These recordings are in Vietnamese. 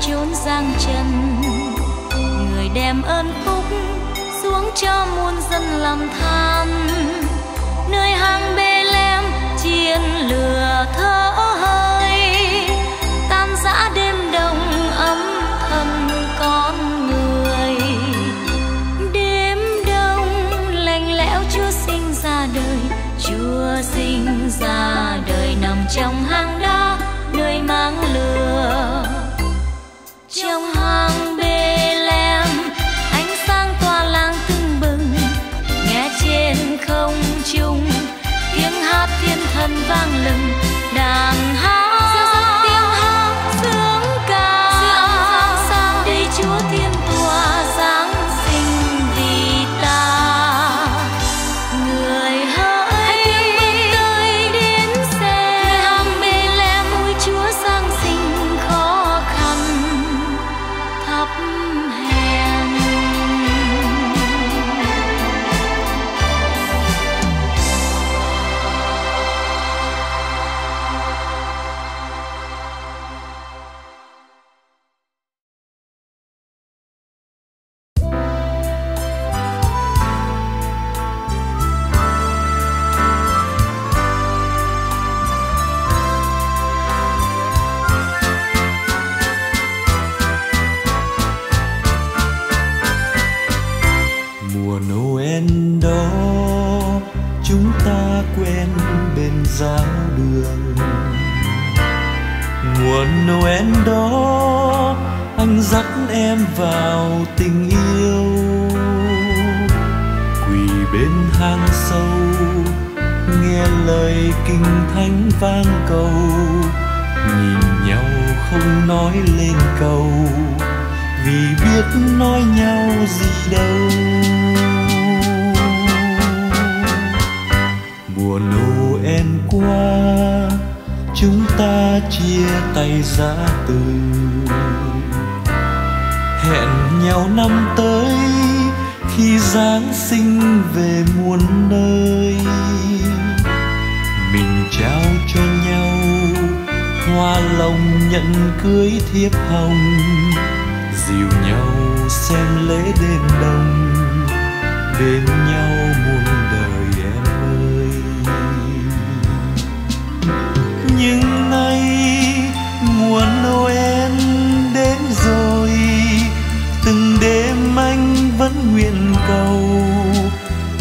chốn giang trần. Người đem ơn phúc xuống cho muôn dân làm than nơi hang bê lem chiên lửa thơ nhau năm tới khi giáng sinh về muôn nơi. Mình trao cho nhau hoa lòng nhận cưới thiếp hồng, dìu nhau xem lễ đêm đông, bên nhau muôn đời em ơi. Nhưng nay mùa noel nguyện cầu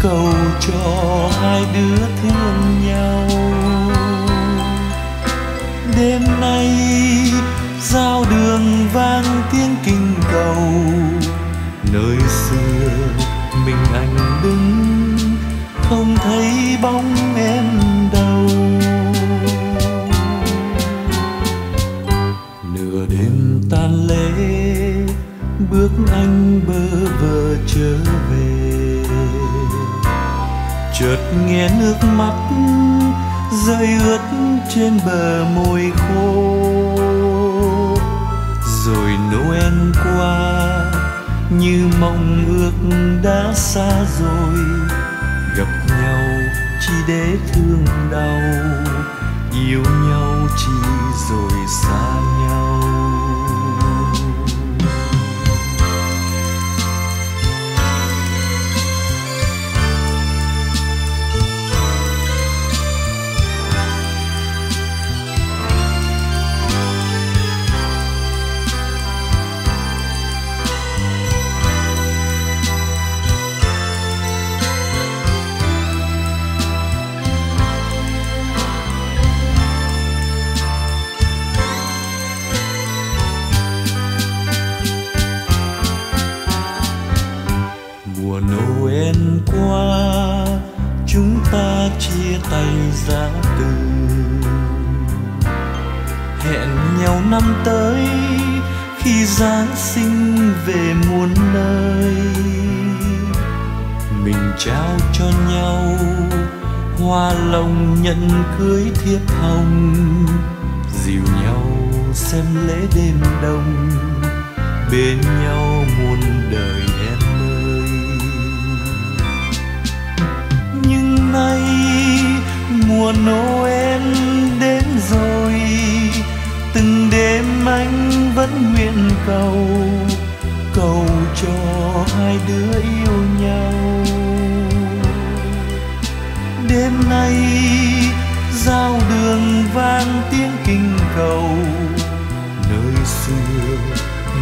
cầu cho hai đứa thương nhau. Đêm nay giao đường vang tiếng kinh cầu, nơi xưa mình anh đứng không thấy bóng nghe nước mắt rơi ướt trên bờ môi khô. Rồi noel qua, như mong ước đã xa rồi. Gặp nhau chỉ để thương đau. câu cầu cho hai đứa yêu nhau. Đêm nay giao đường vang tiếng kinh cầu, nơi xưa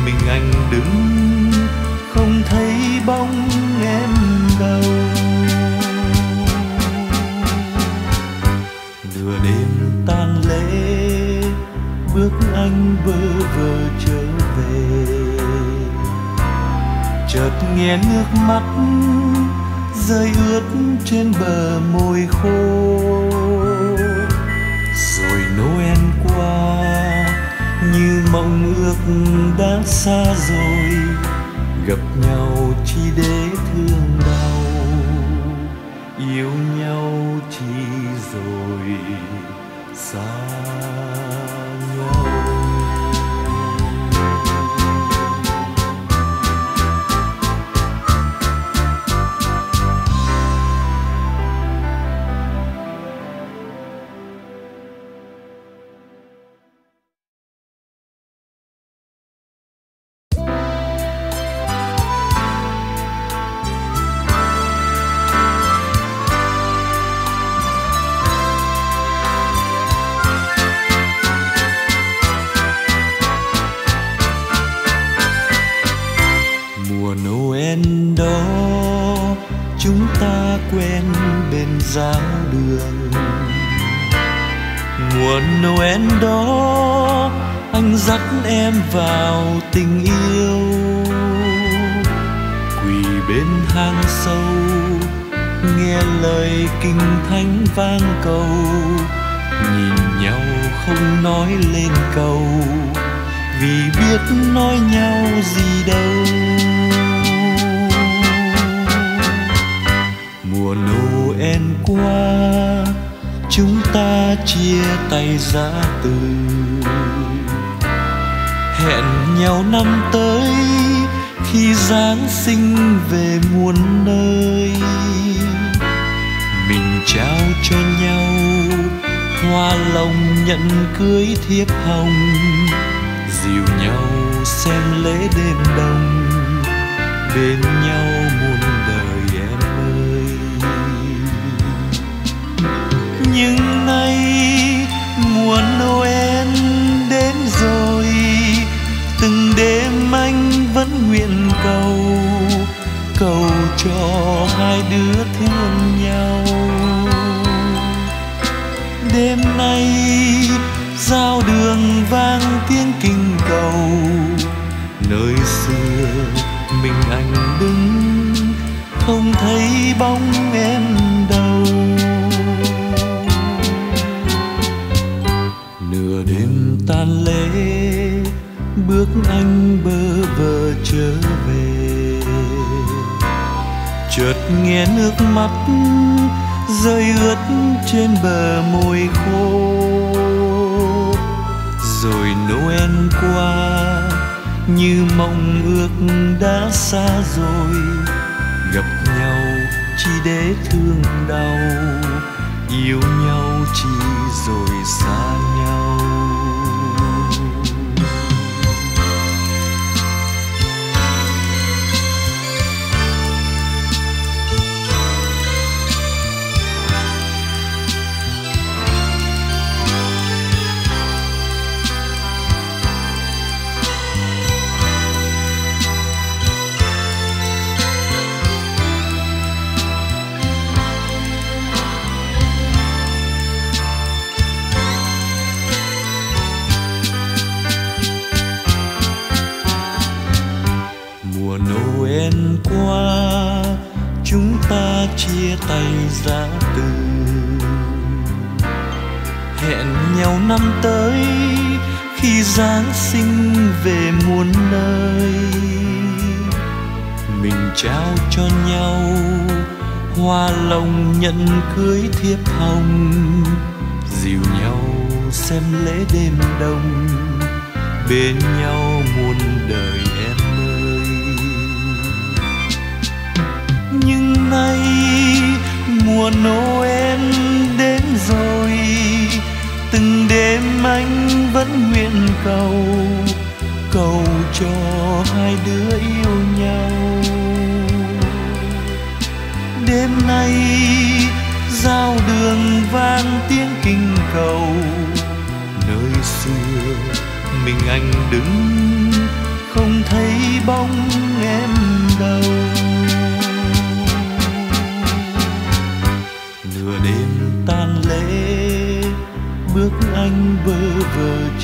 mình anh đứng không thấy bóng em đâu. Nửa đêm tan lễ, bước anh bơ vơ nghe nước mắt rơi ướt trên bờ môi khô. Rồi noel qua, như mộng ước đã xa rồi, gặp nhau chỉ để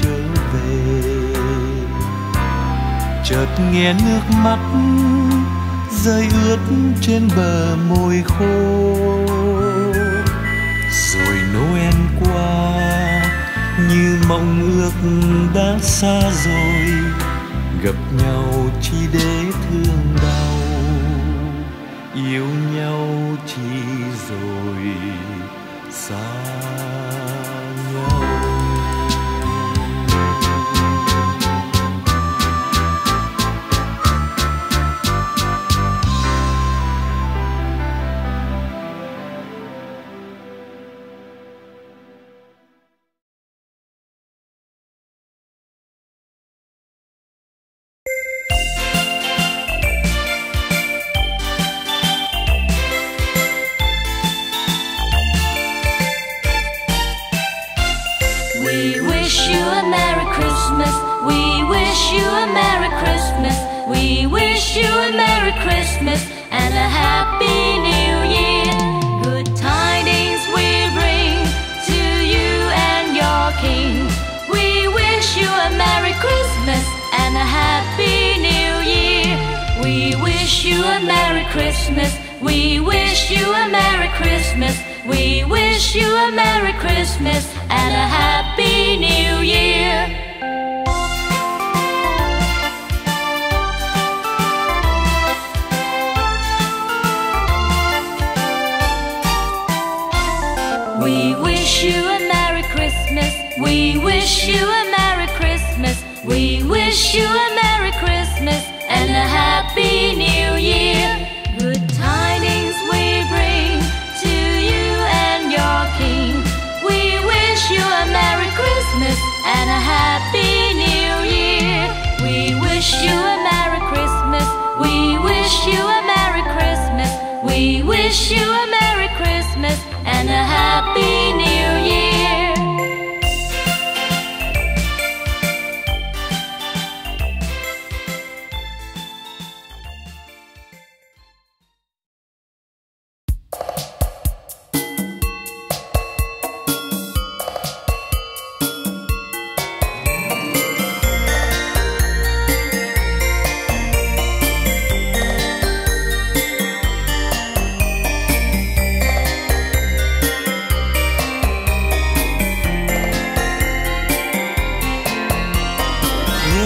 trở về. Chợt nghe nước mắt rơi ướt trên bờ môi khô. Rồi Noel qua, như mộng ước đã xa rồi, gặp nhau chỉ để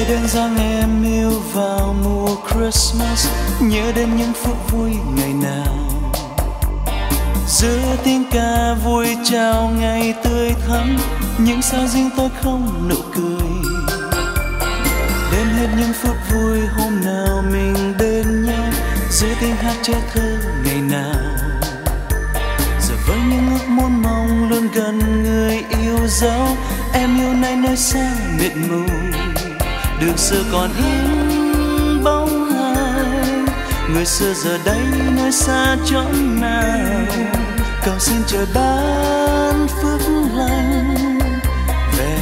đơn đến dáng em yêu vào mùa Christmas, nhớ đến những phút vui ngày nào. Giữa tiếng ca vui chào ngày tươi thắm, những sao riêng tôi không nụ cười. Đêm hết những phút vui hôm nào mình bên nhau, giữa tiếng hát trẻ thơ ngày nào. Giờ với những ước muốn mong luôn gần người yêu dấu, em yêu nay nơi xa mịt mù. Đường xưa còn in bóng ai người xưa giờ đây nơi xa chốn nào? Cầu xin trời ban phước lành. Về.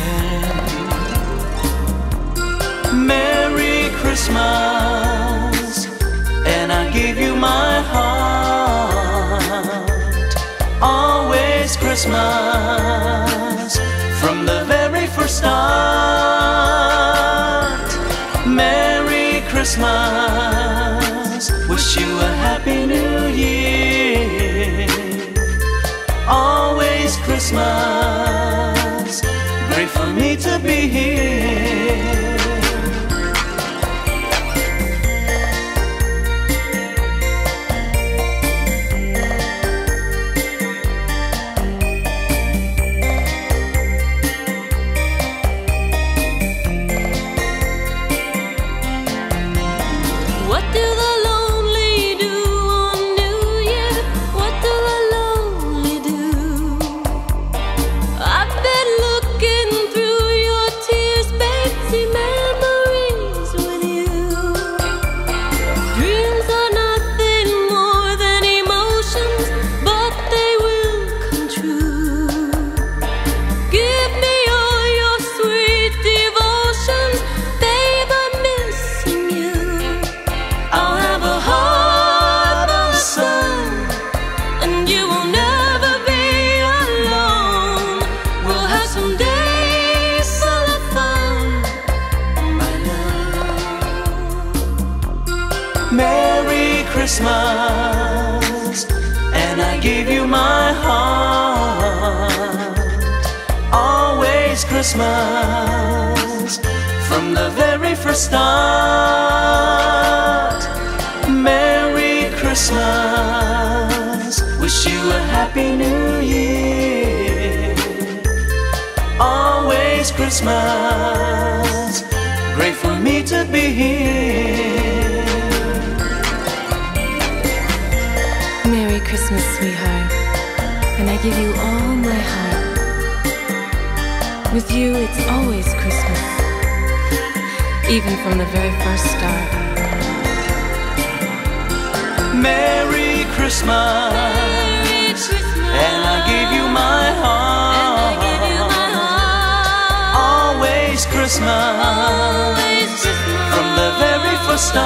Merry Christmas and I give you my heart. Always Christmas from the very first start. Christmas, wish you a happy new year. Always Christmas, great for me to be here. Always Christmas, great for me to be here. Merry Christmas, sweetheart, and I give you all my heart. With you, it's always Christmas, even from the very first start. Merry Christmas, and I give you my heart. Always Christmas, from the very first start.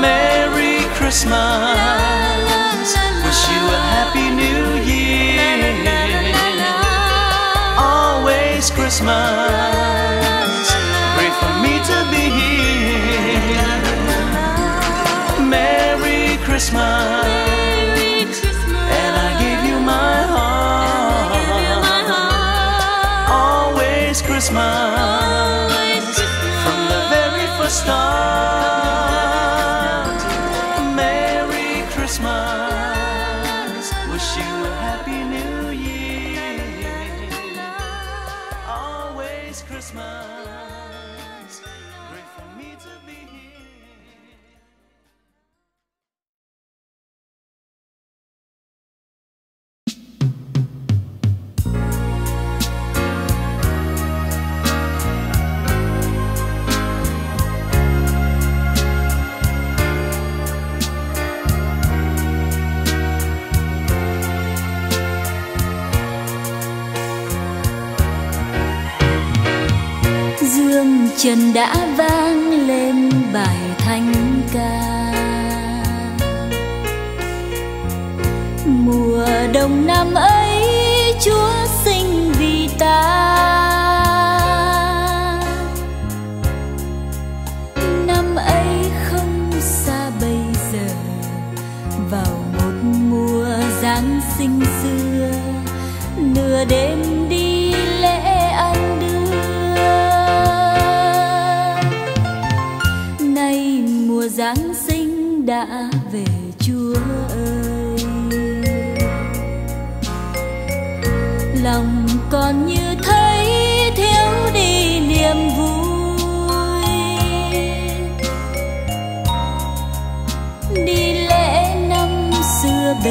Merry Christmas, wish you a happy new year. Always Christmas, great for me to be here. Merry Christmas, Christmas, from the very first start. indah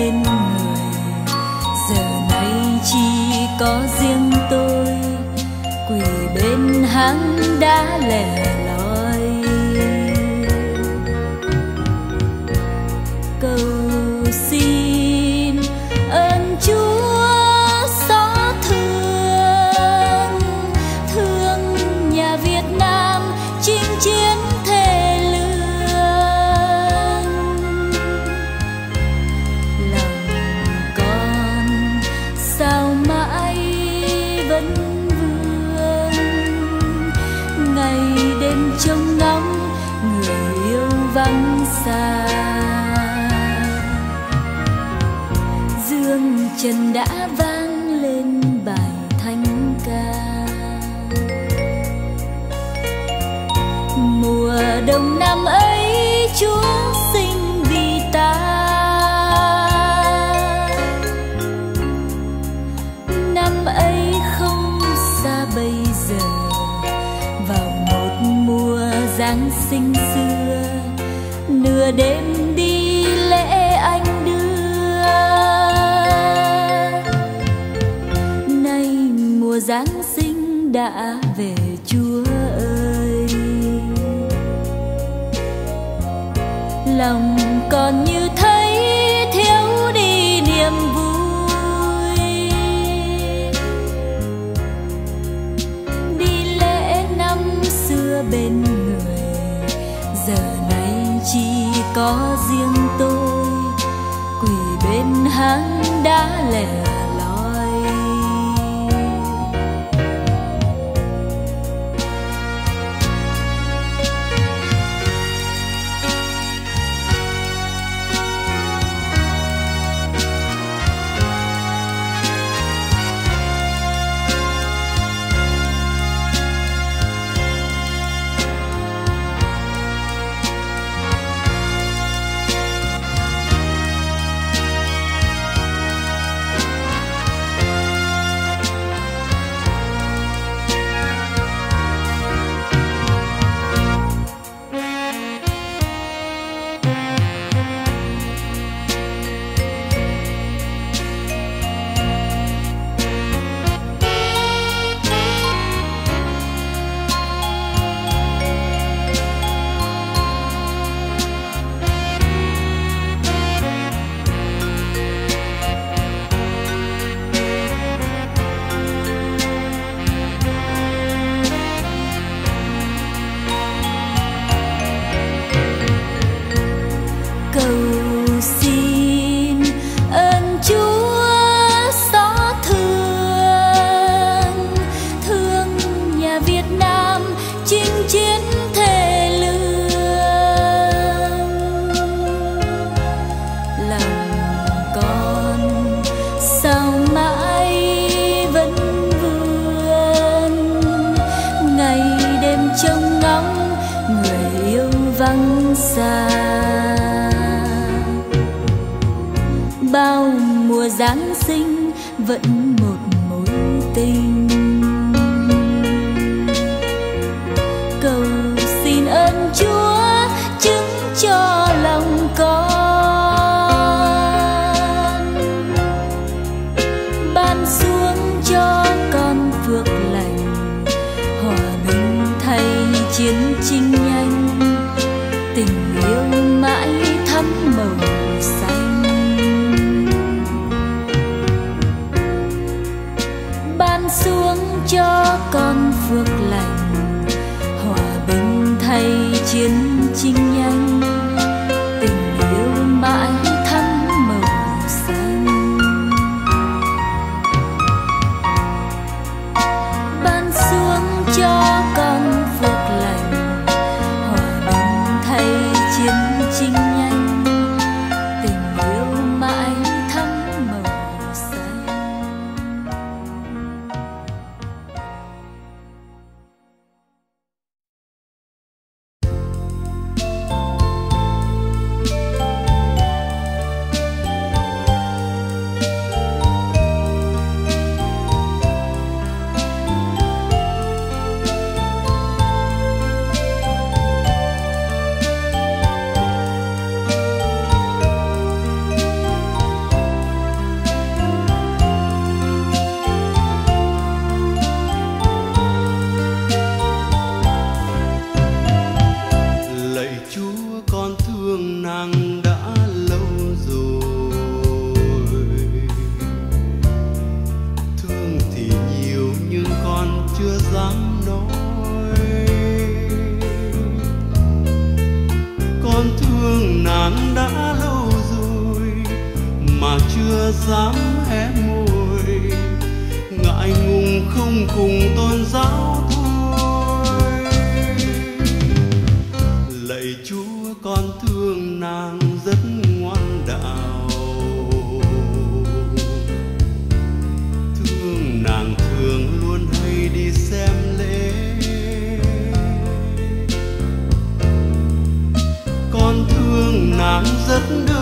bên người. Giờ này chỉ có riêng tôi quỳ bên hang đá lẻ loi. Nửa đêm đi lễ anh đưa. Nay mùa giáng sinh đã về, chúa ơi. Lòng còn như đá nàng đã lâu rồi mà chưa dám hé môi. Ngại ngùng không cùng tôn giáo thôi. Lạy chúa, con thương nàng. lòng rất đưa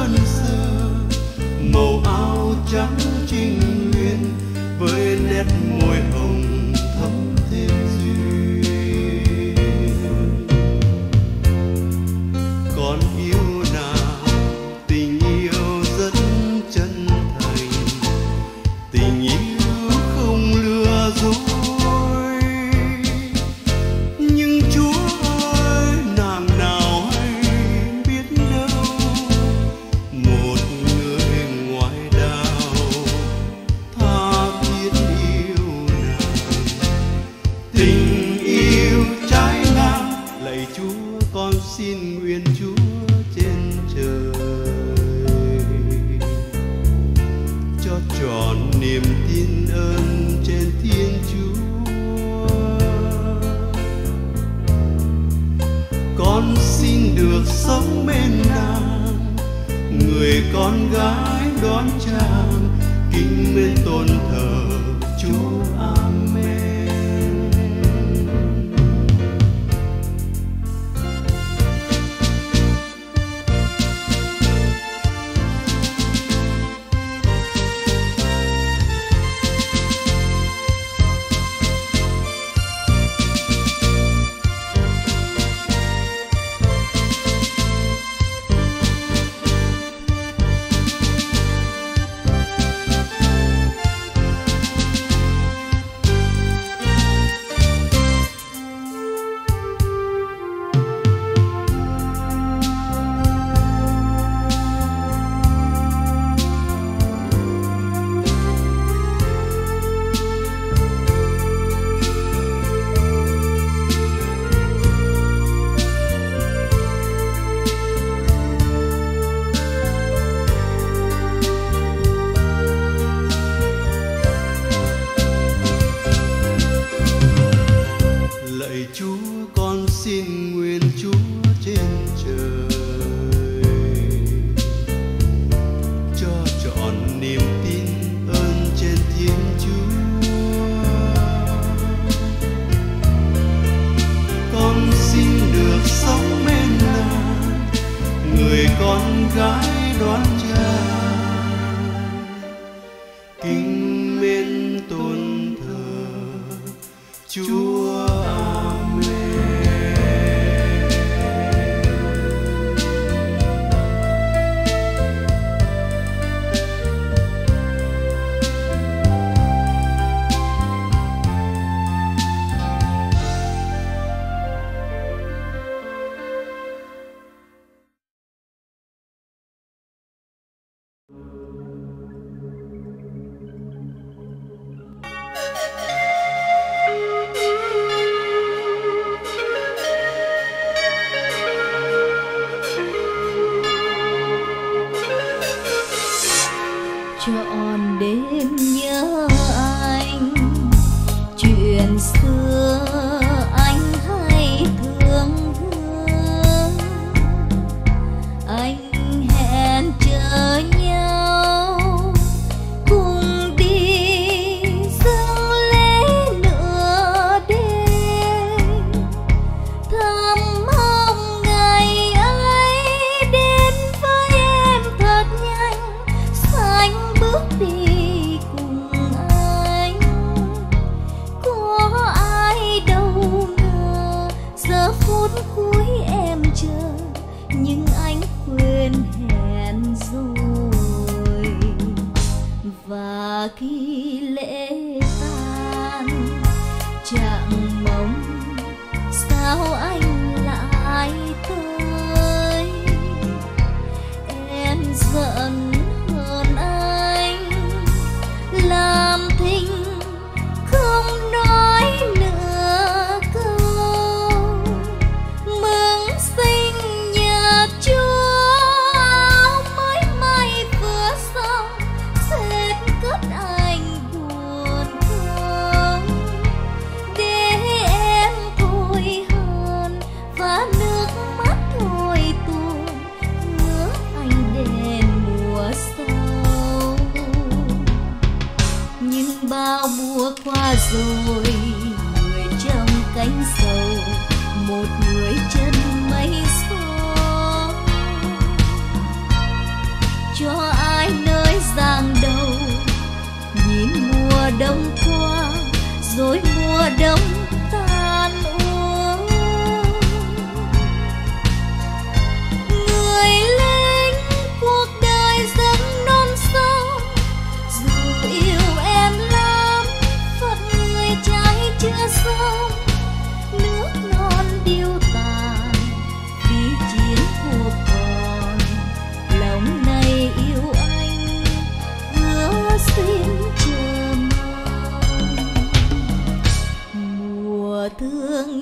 thương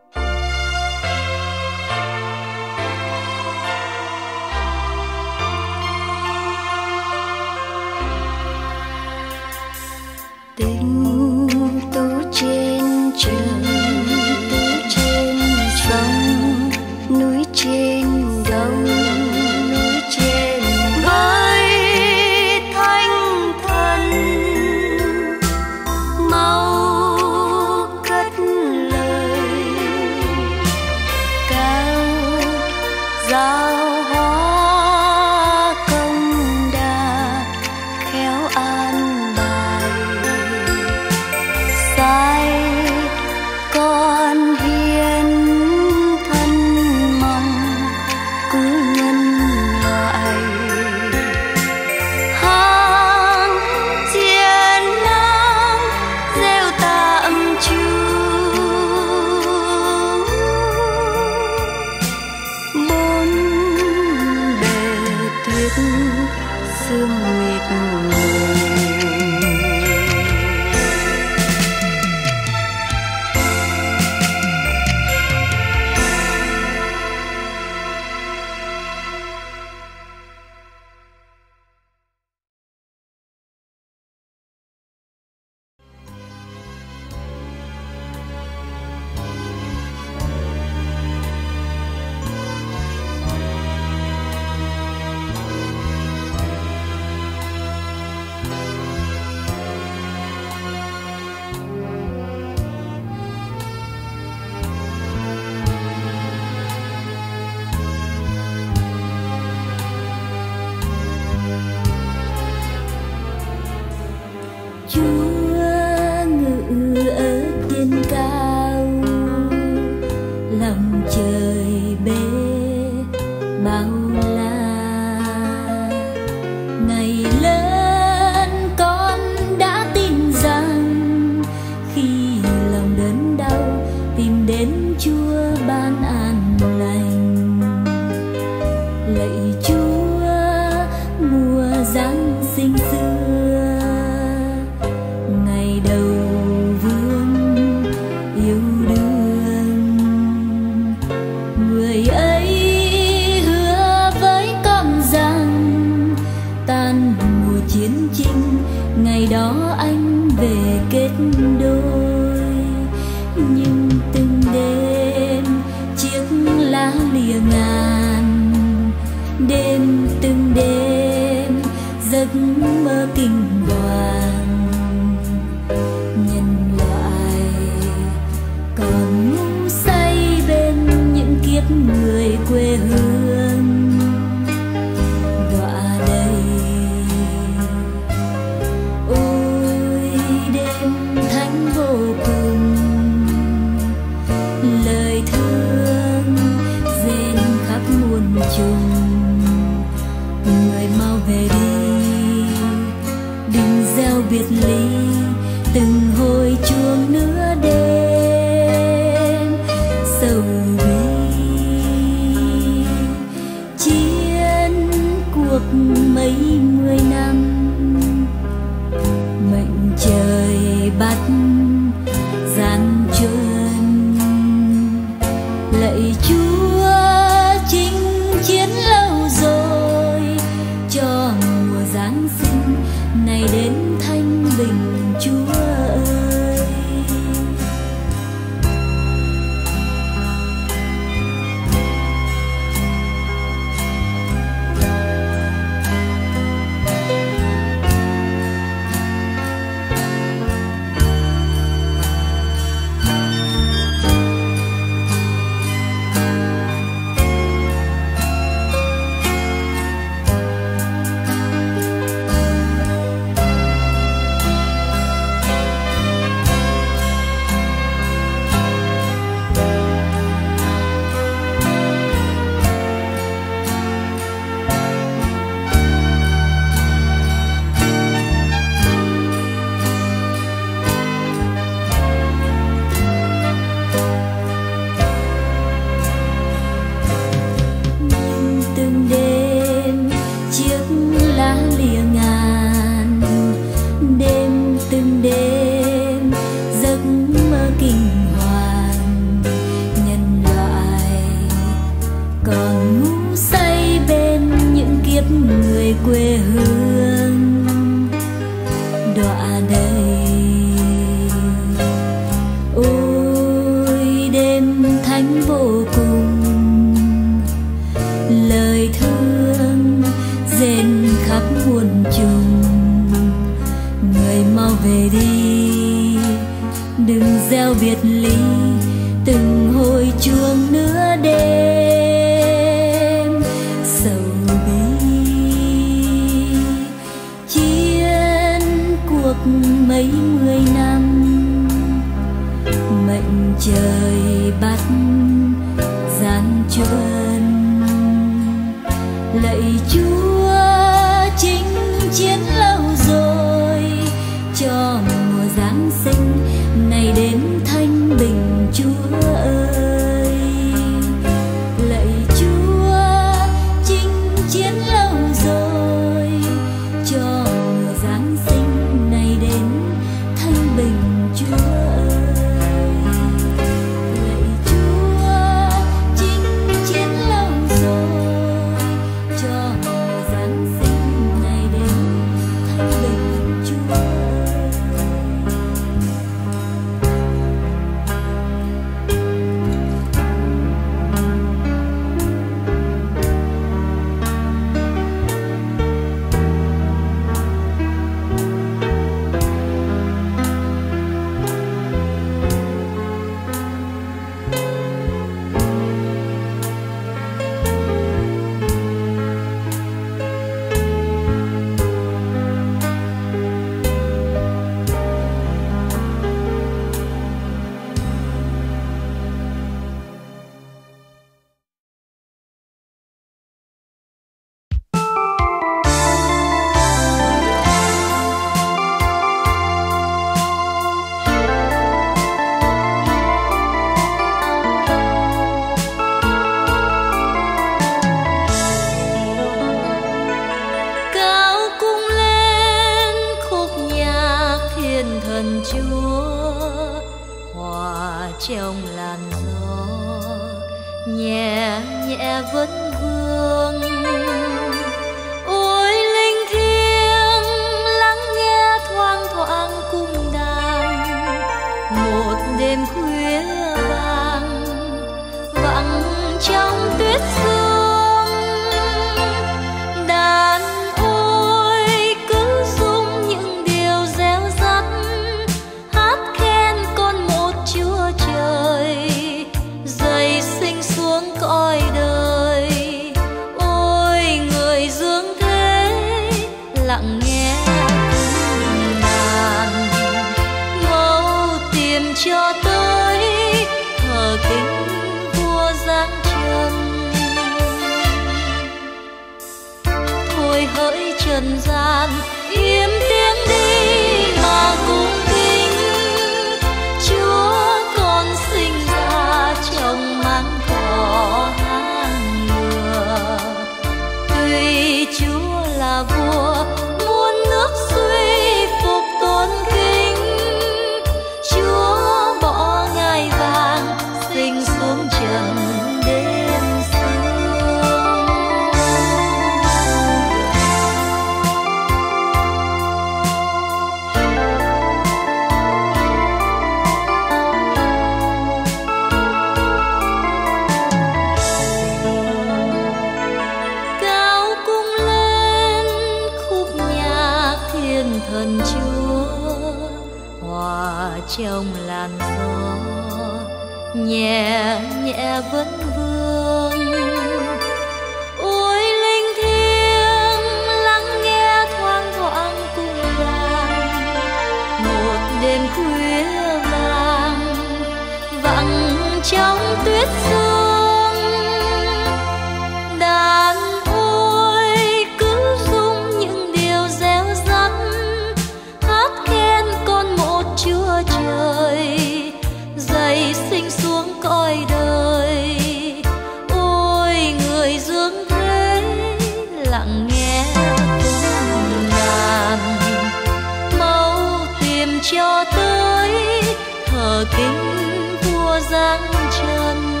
dáng trần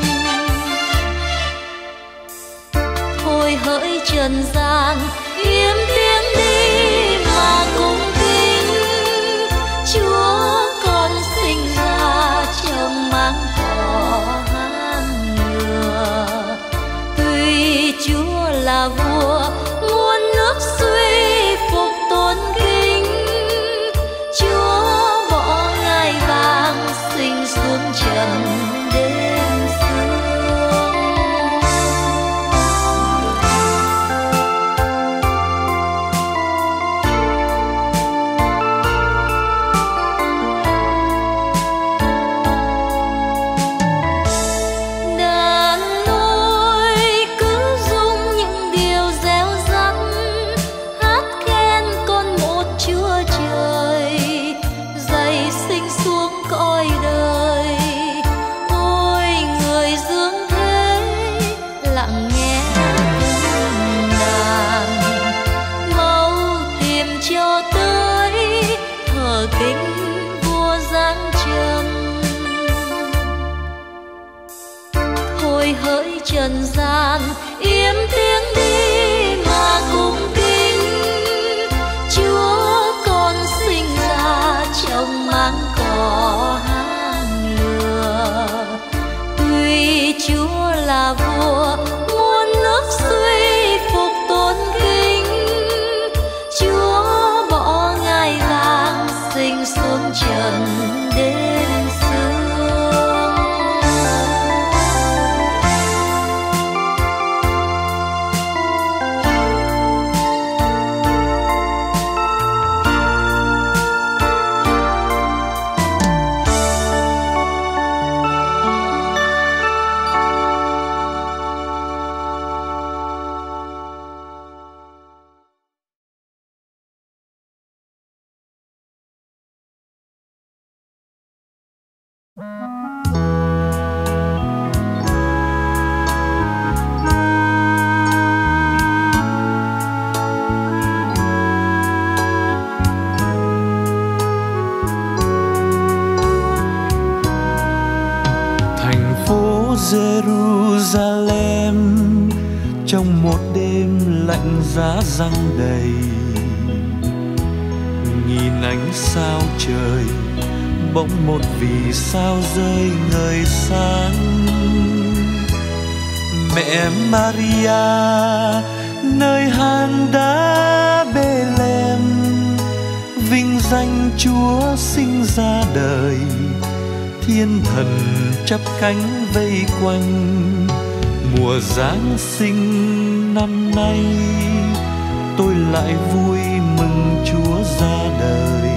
thôi hỡi trần gian yếm tim Jerusalem, trong một đêm lạnh giá răng đầy. Nhìn ánh sao trời, bỗng một vì sao rơi ngời sáng. Mẹ Maria, nơi hang đá Bethlehem, vinh danh Chúa sinh ra đời thiên thần chắp cánh vây quanh. Mùa giáng sinh năm nay, tôi lại vui mừng chúa ra đời.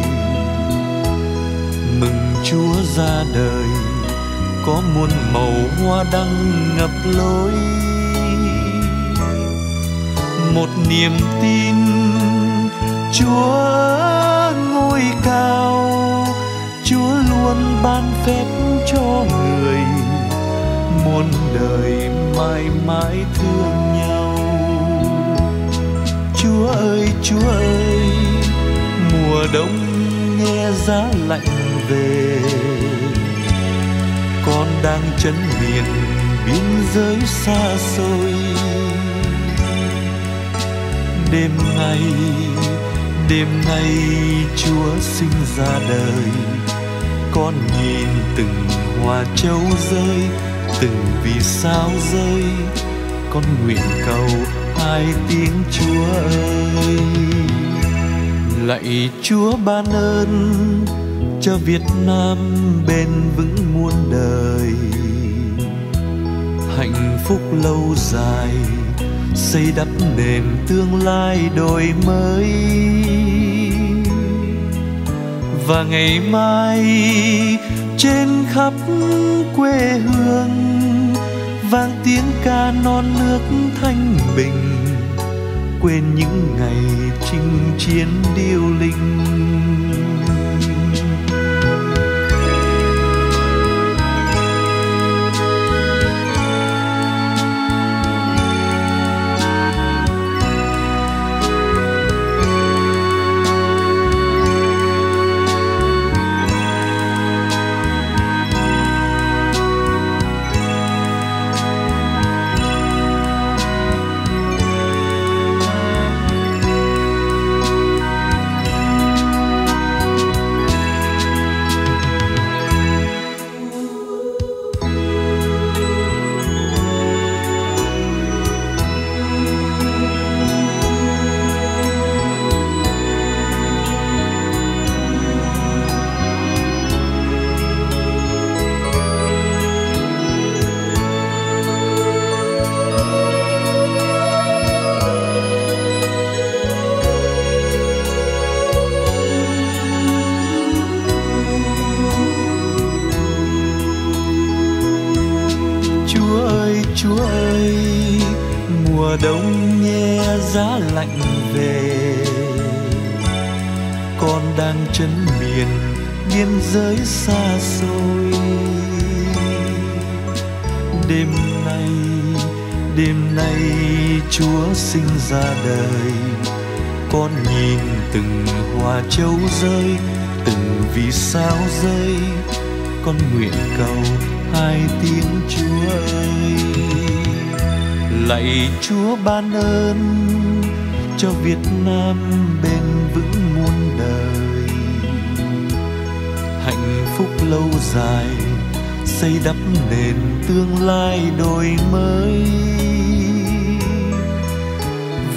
Mừng chúa ra đời, có muôn màu hoa đăng ngập lối. Một niềm tin chúa ngôi cao ban phép cho người, muôn đời mãi mãi thương nhau. Chúa ơi chúa ơi, mùa đông nghe giá lạnh về. Con đang chân miền biên giới xa xôi. Đêm nay đêm nay chúa sinh ra đời con nhìn từng hoa châu rơi, từng vì sao rơi. Con nguyện cầu hai tiếng chúa ơi. Lạy chúa ban ơn cho việt nam bền vững muôn đời. Hạnh phúc lâu dài, xây đắp nền tương lai đổi mới và ngày mai, trên khắp quê hương, vang tiếng ca non nước thanh bình. Quên những ngày chinh chiến điêu linh. Sinh ra đời. Con nhìn từng hoa châu rơi, từng vì sao rơi. Con nguyện cầu hai tiếng chúa ơi. Lạy chúa ban ơn cho việt nam bền vững muôn đời. Hạnh phúc lâu dài xây đắp nền tương lai đổi mới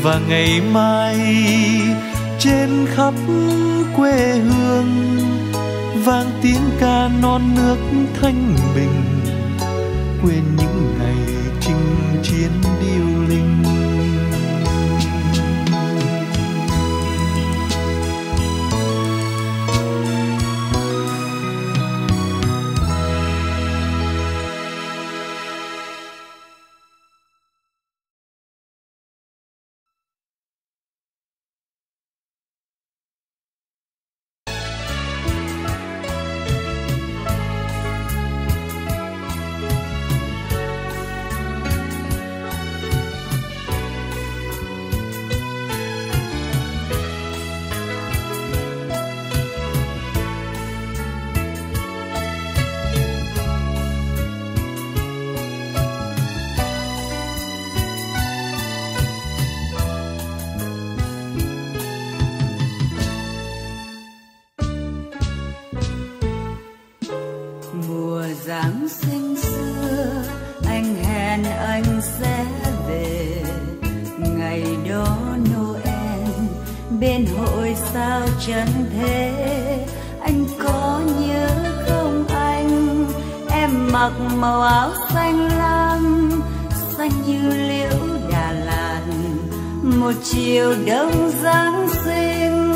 và ngày mai trên khắp quê hương vang tiếng ca non nước thanh bình. Quên những ngày chinh chiến điêu thế. Anh có nhớ không anh? Em mặc màu áo xanh lam, xanh như liễu đà lạt. Một chiều đông giáng sinh.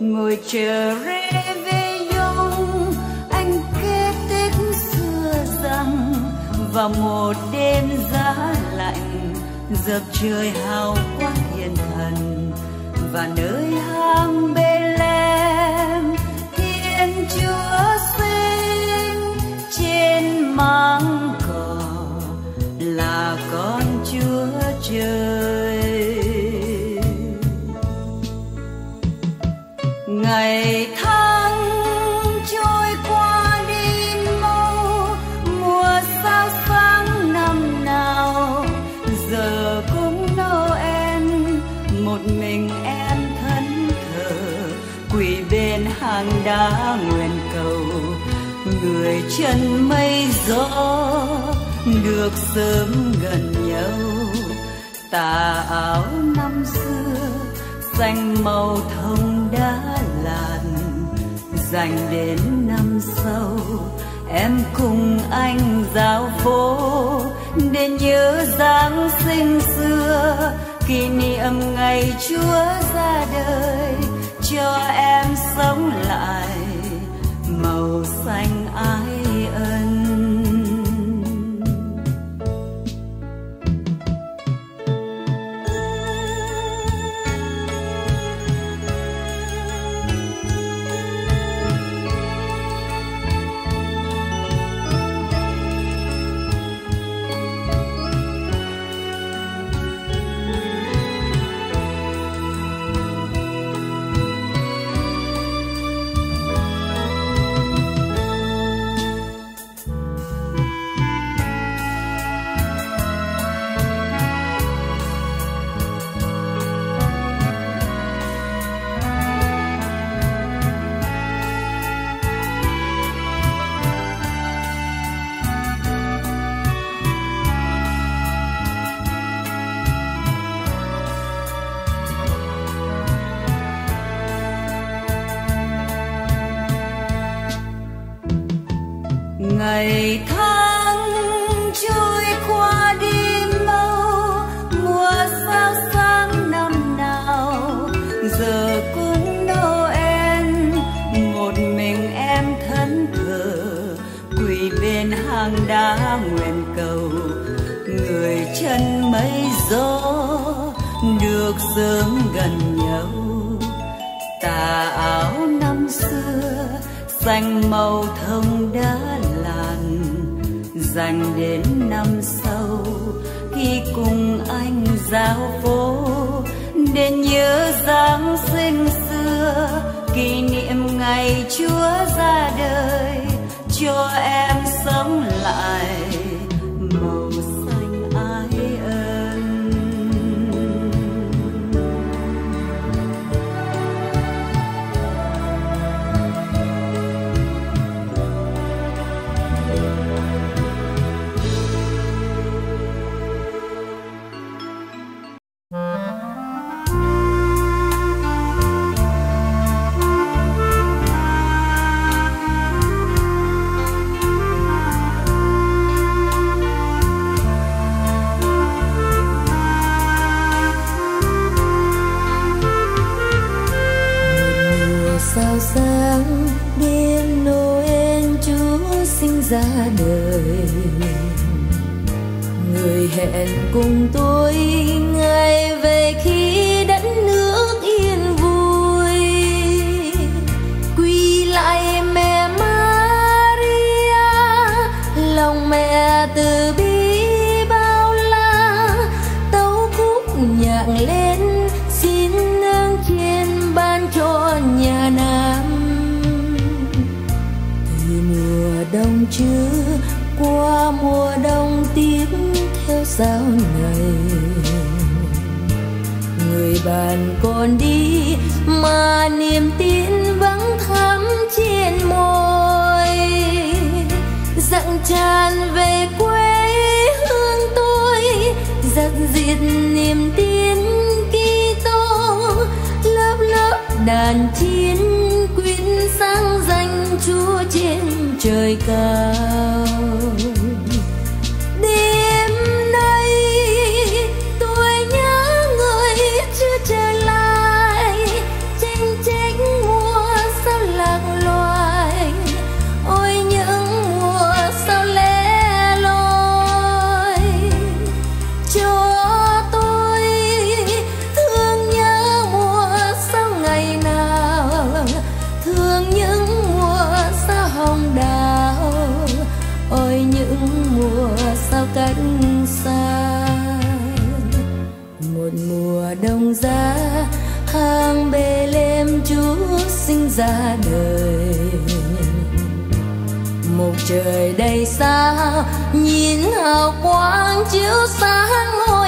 Ngồi chờ Réveillon anh kết tích xưa rằng vào một đêm giá lạnh dập trời hào và nơi hang bên trần chân mây gió, được sớm gần nhau. Tà áo năm xưa, xanh màu thông đã làn. Dành đến năm sau, em cùng anh dạo phố. Để nhớ giáng sinh xưa, kỷ niệm ngày chúa ra đời. Cho em sống lại màu xanh nguyện cầu. Người chân mây gió, được sớm gần nhau. Tà áo năm xưa, xanh màu thông đã làn. Dành đến năm sau, khi cùng anh giao phố để nhớ giáng sinh xưa, kỷ niệm ngày chúa ra đời. Cho em sống lại. Đời. Người hẹn cùng tôi bạn đi, mà niềm tin vẫn thắm trên môi. Dặn tràn về quê hương tôi giật diệt niềm tin Kitô lớp lớp đàn chiến quyến sáng danh Chúa trên trời cao. Mùa hàng bề lem chúa sinh ra đời. Một trời đầy sao nhìn hào quang chiếu sáng hoa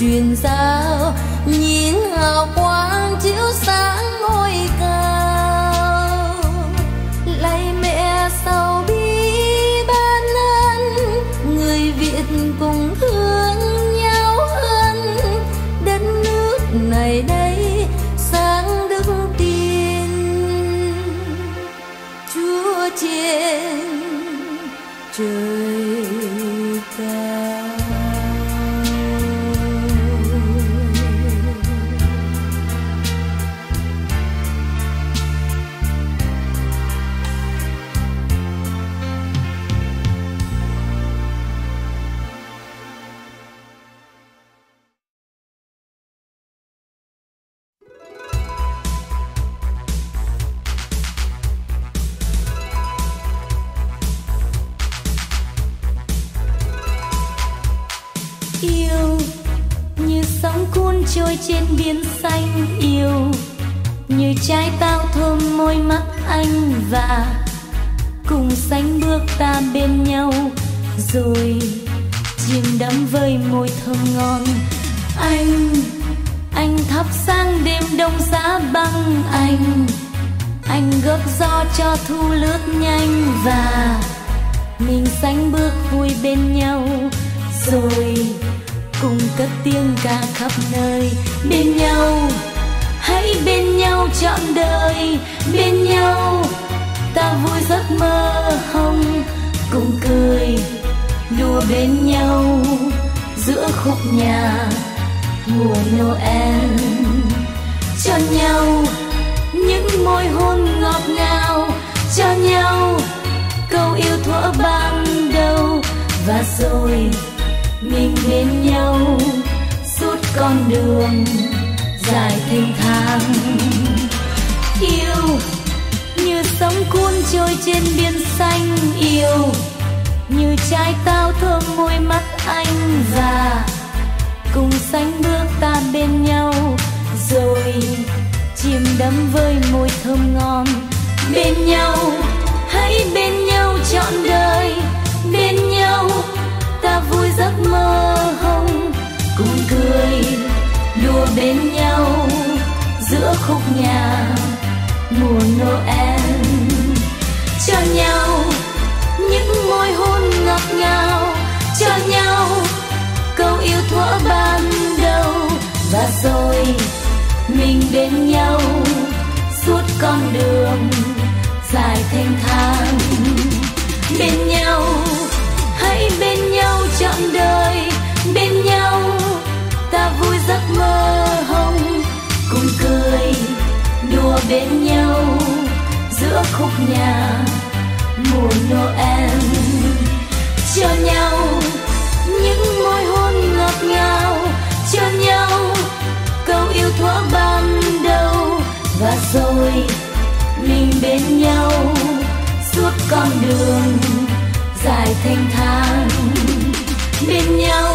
truyền giáo rồi, chìm đắm với môi thơm ngon. Anh anh thắp sáng đêm đông giá băng anh. Anh gấp gió cho thu lướt nhanh và mình sánh bước vui bên nhau. Rồi cùng cất tiếng ca khắp nơi. Bên nhau, hãy bên nhau trọn đời. Bên nhau, ta vui giấc mơ hồng cùng cười đùa bên nhau giữa khúc nhà mùa Noel. Cho nhau những môi hôn ngọt ngào, cho nhau câu yêu thuở ban đầu. Và rồi mình bên nhau suốt con đường dài thênh thang yêu như sóng cuốn trôi trên biển xanh, yêu như trái táo thơm môi mắt anh già. Cùng sánh bước ta bên nhau, rồi chìm đắm với môi thơm ngon. Bên nhau, hãy bên nhau trọn đời. Bên nhau, ta vui giấc mơ hồng. Cùng cười, đùa bên nhau. Giữa khúc nhà, mùa Noel. Cho nhau những môi hôn ngọt ngào cho nhau. Câu yêu thuở ban đầu và rồi mình bên nhau suốt con đường dài thênh thang bên nhau, hãy bên nhau trọn đời. Bên nhau, ta vui giấc mơ hồng. Cùng cười, đùa bên nhau giữa khúc nhà mùa Noel. Cho nhau, những môi hôn ngọt ngào. Cho nhau, câu yêu thuở ban đầu. Và rồi, mình bên nhau. Suốt con đường dài thanh thang. Bên nhau,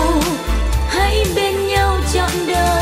hãy bên nhau trọn đời.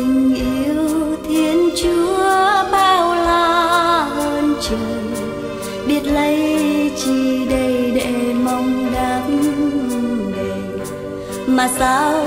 tình yêu thiên chúa bao la hơn trời, biết lấy chi đây để mong đáp đền. Mà sao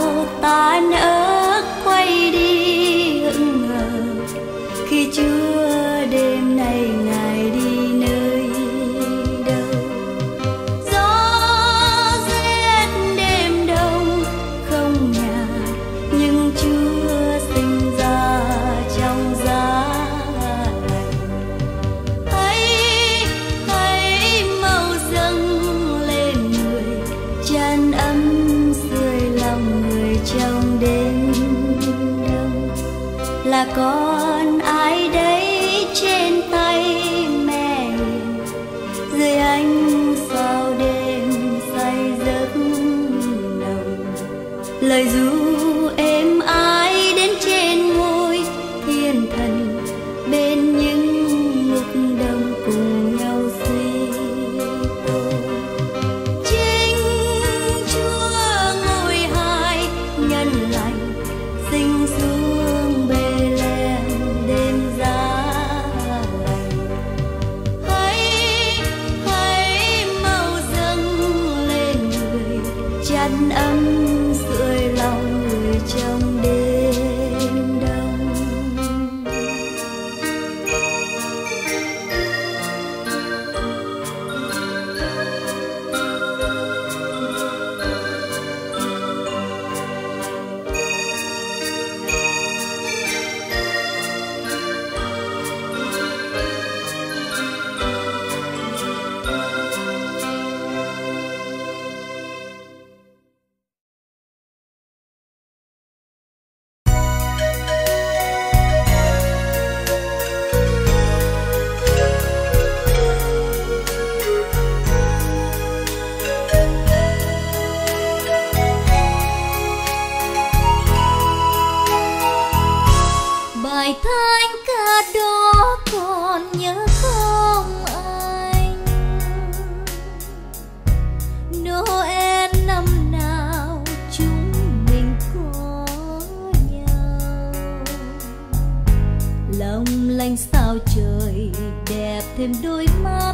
trời đẹp thêm đôi mắt.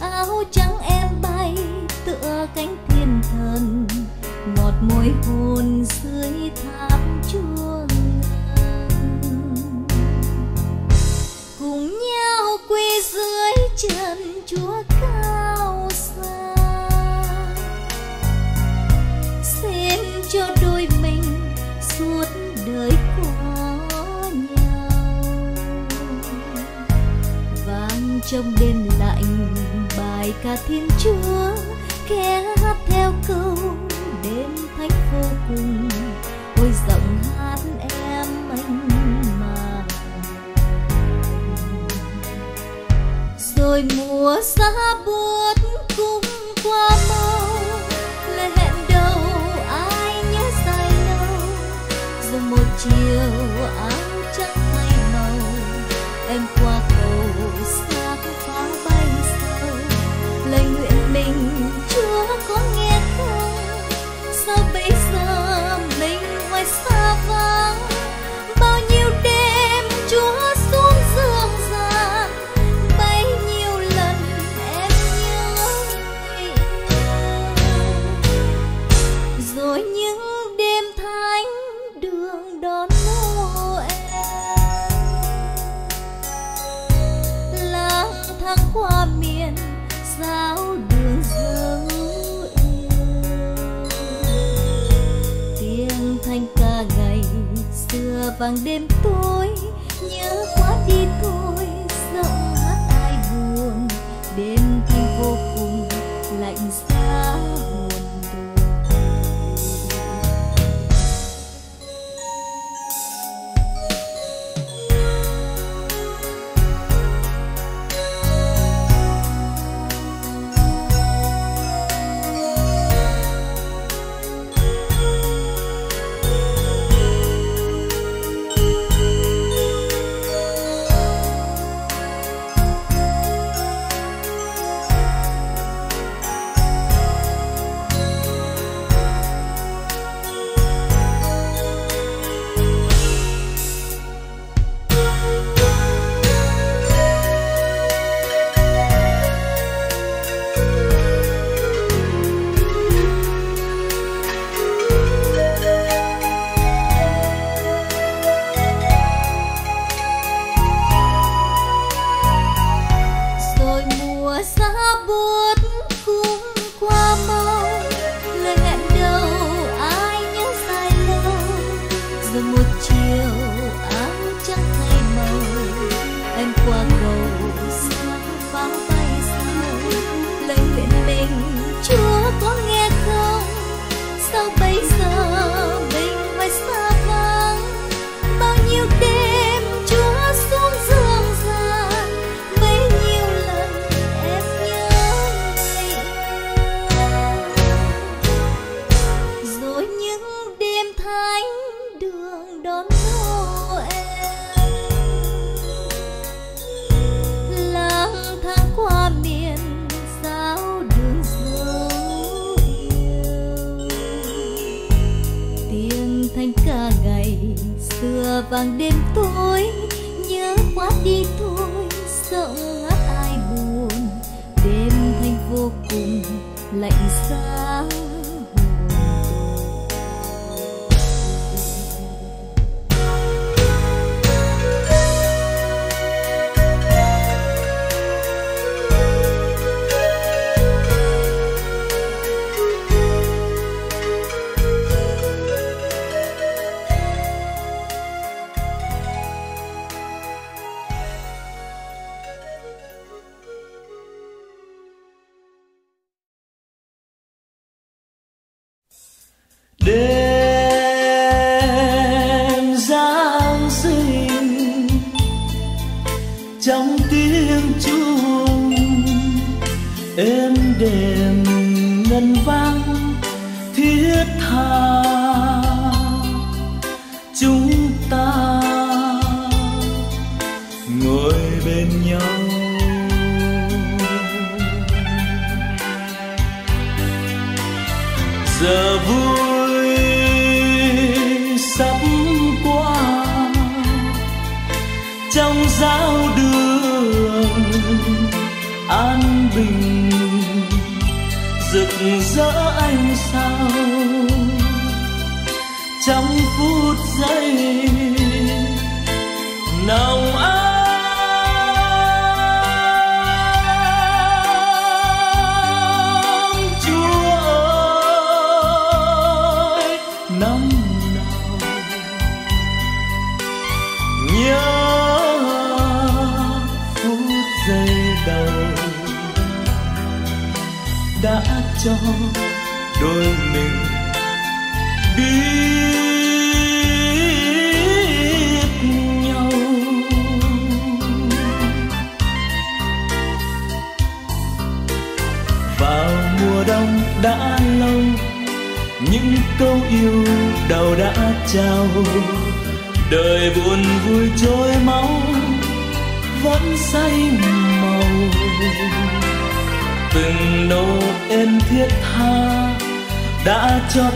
Áo trắng em bay tựa cánh thiên thần, ngọt môi hồn dưới thang trong đêm lạnh, bài ca thiên chúa khẽ hát theo câu, đêm thánh vô cùng, ôi giọng hát em anh mà rồi mùa xa buốt cũng qua mau lời hẹn đầu ai nhớ dài lâu, rồi một chiều áo trắng thay màu, em qua cầu xa vàng đêm tối.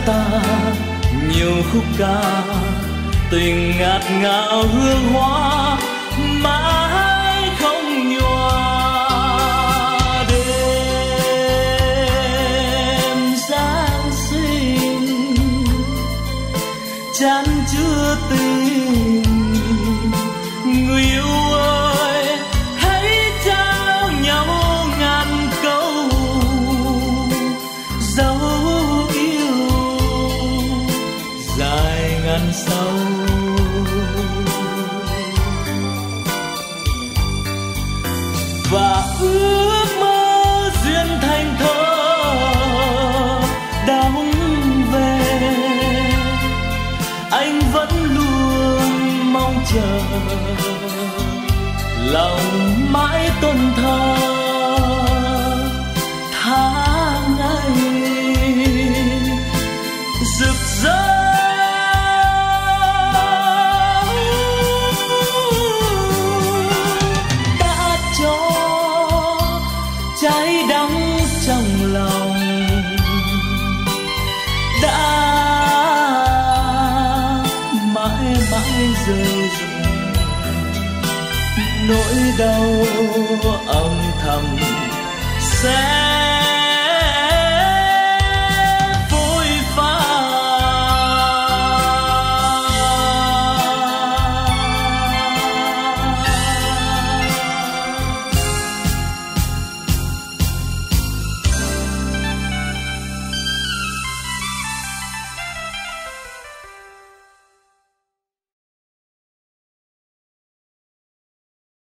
ta nhiều khúc ca tình ngạt ngào hương hoa. sad.